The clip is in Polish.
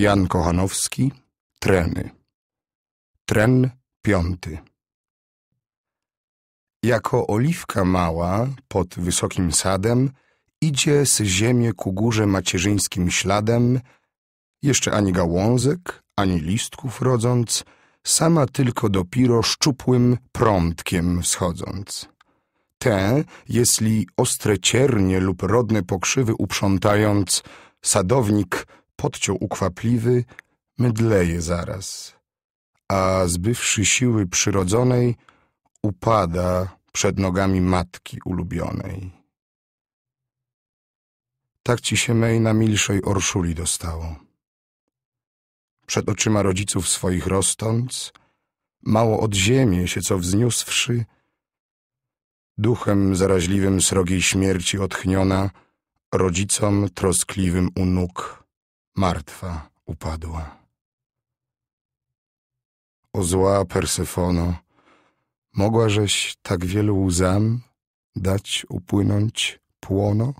Jan Kochanowski, Treny. Tren piąty. Jako oliwka mała pod wysokim sadem idzie z ziemię ku górze macierzyńskim śladem, jeszcze ani gałązek, ani listków rodząc, sama tylko dopiro szczupłym prądkiem wschodząc. Te, jeśli ostre ciernie lub rodne pokrzywy uprzątając, sadownik podciął ukwapliwy, mydleje zaraz, a zbywszy siły przyrodzonej, upada przed nogami matki ulubionej. Tak ci się mej na milszej orszuli dostało. Przed oczyma rodziców swoich rosnąc, mało od ziemi się co wzniósłszy, duchem zaraźliwym srogiej śmierci otchniona, rodzicom troskliwym u nóg martwa upadła. O zła Persefono, mogłażeś tak wielu łzam dać upłynąć płono?